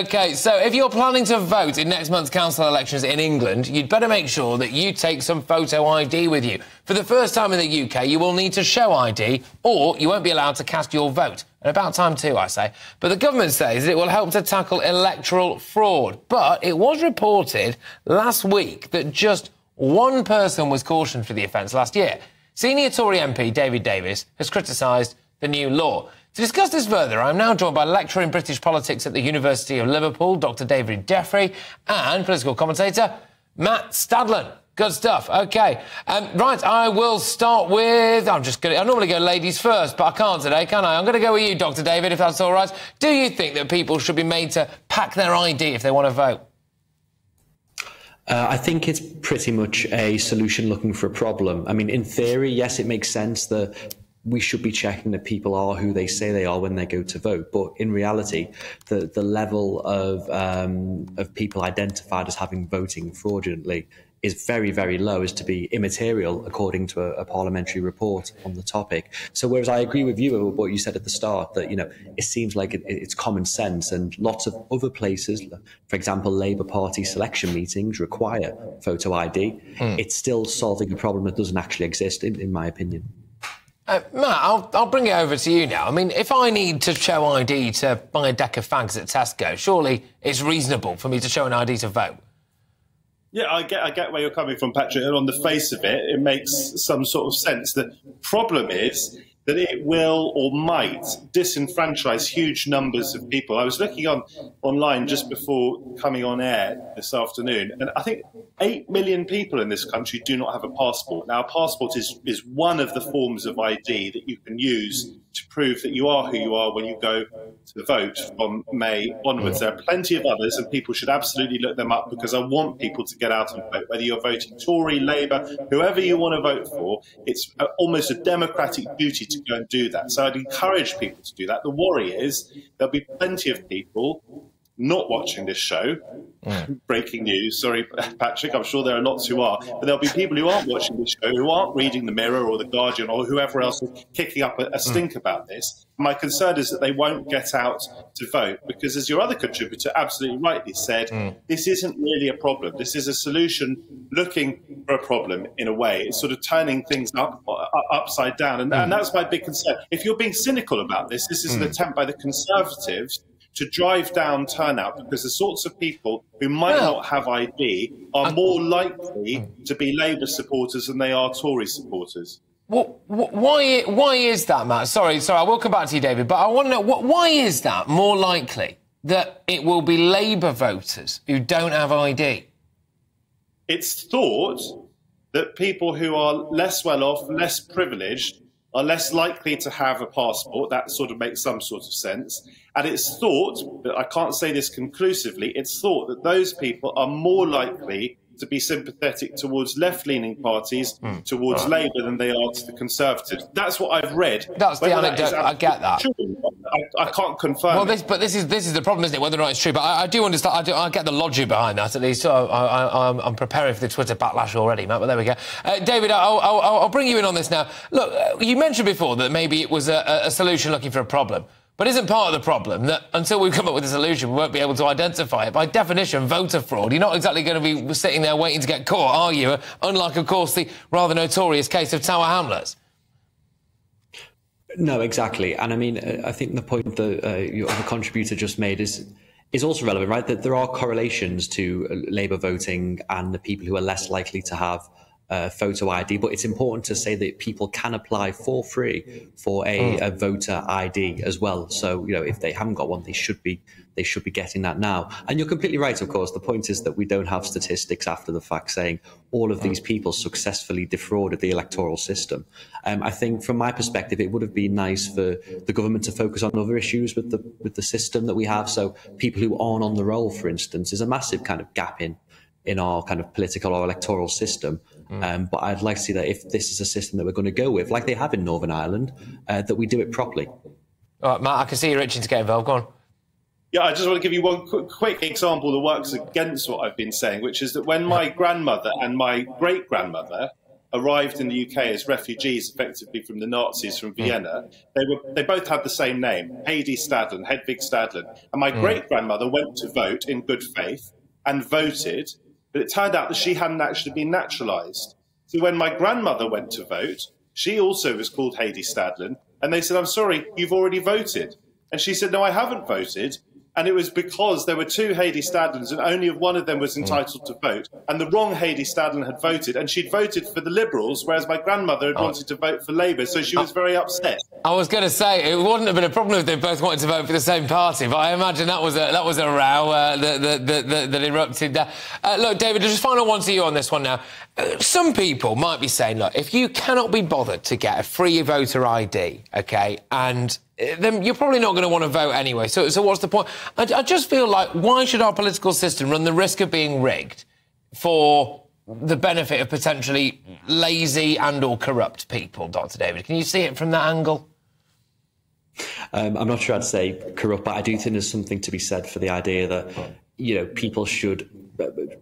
Okay, so if you're planning to vote in next month's council elections in England, you'd better make sure that you take some photo ID with you. For the first time in the UK, you will need to show ID or you won't be allowed to cast your vote. And about time too, I say. But the government says it will help to tackle electoral fraud. But it was reported last week that just one person was cautioned for the offence last year. Senior Tory MP David Davis has criticised the new law. To discuss this further, I'm now joined by lecturer in British politics at the University of Liverpool, Dr. David Jeffrey, and political commentator Matt Stadlen. Good stuff. Okay. Um, right, I will start with. I'm just going to. I normally go ladies first, but I can't today, can I? I'm going to go with you, Dr. David, if that's all right. Do you think that people should be made to pack their ID if they want to vote? Uh, I think it's pretty much a solution looking for a problem. I mean, in theory, yes, it makes sense that we should be checking that people are who they say they are when they go to vote. But in reality, the the level of um, of people identified as having voting fraudulently is very, very low as to be immaterial, according to a, a, parliamentary report on the topic. So, whereas I agree with you with what you said at the start, that you know it seems like it, it's common sense, and lots of other places, for example, Labour Party selection meetings require photo ID. Mm. It's still solving a problem that doesn't actually exist, in, in my opinion. Uh, Matt, I'll, I'll bring it over to you now. I mean, if I need to show ID to buy a deck of fags at Tesco, surely it's reasonable for me to show an ID to vote. Yeah, I get, I get where you're coming from, Patrick. And on the face of it, it makes some sort of sense. The problem is that it will or might disenfranchise huge numbers of people. I was looking on online just before coming on air this afternoon, and I think eight million people in this country do not have a passport. Now, a passport is is one of the forms of ID that you can use to prove that you are who you are when you go to the vote from May onwards. There are plenty of others, and people should absolutely look them up because I want people to get out and vote. Whether you're voting Tory, Labour, whoever you want to vote for, it's almost a democratic duty to go and do that. So I'd encourage people to do that. The worry is there'll be plenty of people not watching this show. Mm. Breaking news. Sorry, Patrick. I'm sure there are lots who are, but there'll be people who aren't watching this show, who aren't reading the Mirror or the Guardian or whoever else is kicking up a, a stink mm. about this. My concern is that they won't get out to vote because, as your other contributor absolutely rightly said, mm. this isn't really a problem. This is a solution looking for a problem in a way. It's sort of turning things up, uh, upside down, and, and mm. that's my big concern. If you're being cynical about this, this is an mm. attempt by the Conservatives to drive down turnout because the sorts of people who might well, not have ID are more likely to be Labour supporters than they are Tory supporters. Well, why, why is that, Matt? Sorry, sorry, I will come back to you, David, but I want to know why is that more likely that it will be Labour voters who don't have ID? It's thought that people who are less well off, less privileged, are less likely to have a passport. That sort of makes some sort of sense. And it's thought, but I can't say this conclusively, it's thought that those people are more likely to be sympathetic towards left-leaning parties, mm. towards right. Labour, than they are to the Conservatives. That's what I've read. That's Whether the anecdote. That I get that. True, I, I, can't confirm. Well, this, but this is this is the problem, isn't it? Whether or not it's true. But I, I do understand. I, do, I get the logic behind that at least. So I, am preparing for the Twitter backlash already, Matt. But there we go. Uh, David, I'll, I'll, I'll, bring you in on this now. Look, uh, you mentioned before that maybe it was a, a solution looking for a problem. But isn't part of the problem that until we come up with a solution, we won't be able to identify it? By definition, voter fraud, you're not exactly going to be sitting there waiting to get caught, are you? Unlike, of course, the rather notorious case of Tower Hamlets. No, exactly. And I mean, uh, I think the point that uh, your contributor just made is is also relevant, right? That there are correlations to uh, Labour voting and the people who are less likely to have uh, photo ID, but it's important to say that people can apply for free for a, mm. a, voter ID as well. So you know, if they haven't got one, they should be they should be getting that now. And you're completely right, of course. The point is that we don't have statistics after the fact saying all of these people successfully defrauded the electoral system. Um, I think, from my perspective, it would have been nice for the government to focus on other issues with the with the system that we have. So people who aren't on the roll, for instance, is a massive kind of gap in in our kind of political or electoral system. Mm. Um, but I'd like to see that if this is a system that we're going to go with, like they have in Northern Ireland, uh, that we do it properly. All right, Matt, I can see you're itching to get involved. Go on. Yeah, I just want to give you one quick, quick example that works against what I've been saying, which is that when my grandmother and my great grandmother arrived in the UK as refugees, effectively from the Nazis from Vienna, they were they both had the same name, Heidi Stadlen, Hedwig Stadlen. And my great grandmother went to vote in good faith and voted, but it turned out that she hadn't actually been naturalised. So when my grandmother went to vote, she also was called Heidi Stadlen. and they said, "I'm sorry, you've already voted." And she said, "No, I haven't voted." And it was because there were two Heidi Stadlens and only one of them was entitled to vote. And the wrong Heidi Stadlen had voted. And she'd voted for the Liberals, whereas my grandmother had wanted to vote for Labour. So she was very upset. I was going to say it wouldn't have been a problem if they both wanted to vote for the same party, but I imagine that was a that was a row uh, that, that, that, that erupted there. Uh, look, David, just final one to you on this one now. Some people might be saying, look, if you cannot be bothered to get a free voter ID, okay, and uh, then you're probably not going to want to vote anyway. So, so what's the point? I, I just feel like why should our political system run the risk of being rigged for the benefit of potentially lazy and or corrupt people, Dr. David? Can you see it from that angle? Um, I'm not sure I'd say corrupt, but I do think there's something to be said for the idea that you know people should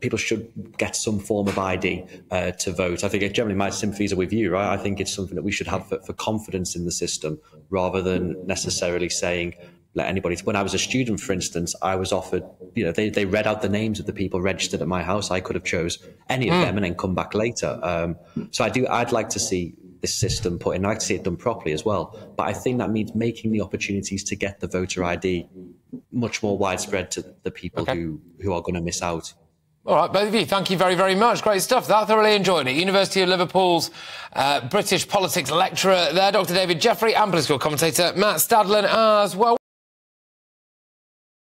people should get some form of ID uh, to vote. I think generally my sympathies are with you, right? I think it's something that we should have for, for confidence in the system rather than necessarily saying let anybody. When I was a student, for instance, I was offered, you know, they, they read out the names of the people registered at my house. I could have chose any of mm. them and then come back later. Um, so I do. I'd like to see this system put in. I'd like to see it done properly as well. But I think that means making the opportunities to get the voter ID much more widespread to the people okay. who, who are going to miss out. All right, both of you, thank you very, very much. Great stuff. That thoroughly enjoyed it. University of Liverpool's uh, British politics lecturer there, Dr. David Jeffrey, and political commentator Matt Stadlen as well.